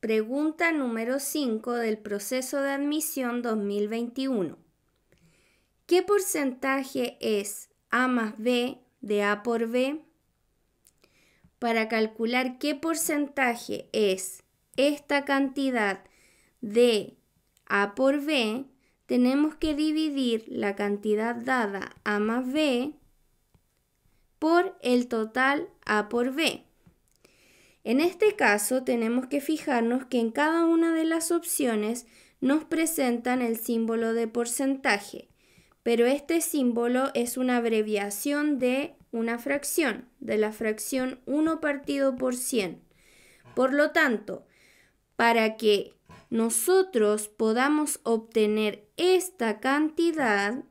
Pregunta número 5 del proceso de admisión 2021. ¿Qué porcentaje es A más B de A por B? Para calcular qué porcentaje es esta cantidad de A por B, tenemos que dividir la cantidad dada A más B por el total A por B. En este caso tenemos que fijarnos que en cada una de las opciones nos presentan el símbolo de porcentaje, pero este símbolo es una abreviación de una fracción, de la fracción 1 partido por 100. Por lo tanto, para que nosotros podamos obtener esta cantidad,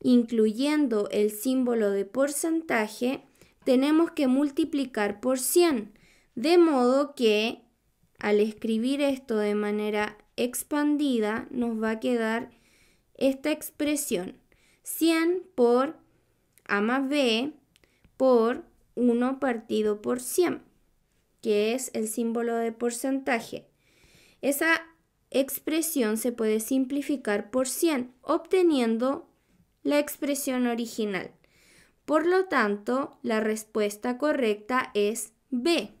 incluyendo el símbolo de porcentaje, tenemos que multiplicar por 100, de modo que al escribir esto de manera expandida nos va a quedar esta expresión 100 por A más B por 1 partido por 100, que es el símbolo de porcentaje. Esa expresión se puede simplificar por 100, obteniendo la expresión original. Por lo tanto, la respuesta correcta es B.